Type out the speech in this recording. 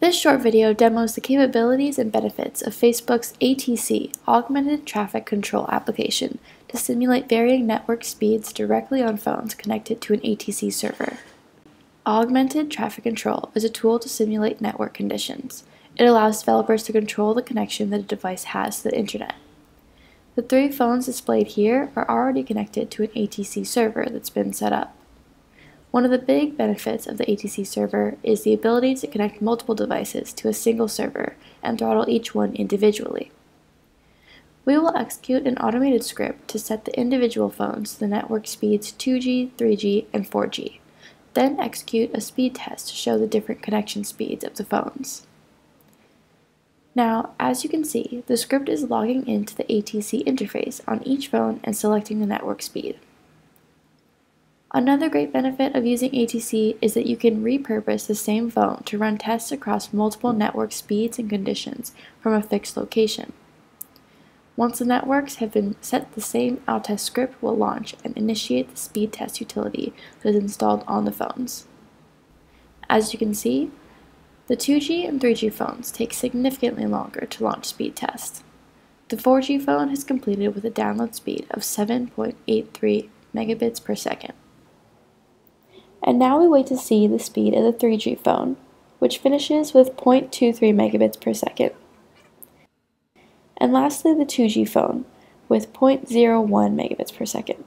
This short video demos the capabilities and benefits of Facebook's ATC, Augmented Traffic Control application, to simulate varying network speeds directly on phones connected to an ATC server. Augmented Traffic Control is a tool to simulate network conditions. It allows developers to control the connection that a device has to the internet. The three phones displayed here are already connected to an ATC server that's been set up. One of the big benefits of the ATC server is the ability to connect multiple devices to a single server and throttle each one individually. We will execute an automated script to set the individual phones to the network speeds 2G, 3G, and 4G, then execute a speed test to show the different connection speeds of the phones. Now, as you can see, the script is logging into the ATC interface on each phone and selecting the network speed. Another great benefit of using ATC is that you can repurpose the same phone to run tests across multiple network speeds and conditions from a fixed location. Once the networks have been set the same Awetest script will launch and initiate the speed test utility that is installed on the phones. As you can see, the 2G and 3G phones take significantly longer to launch speed tests. The 4G phone has completed with a download speed of 7.83 megabits per second. And now we wait to see the speed of the 3G phone, which finishes with 0.23 megabits per second. And lastly, the 2G phone, with 0.01 megabits per second.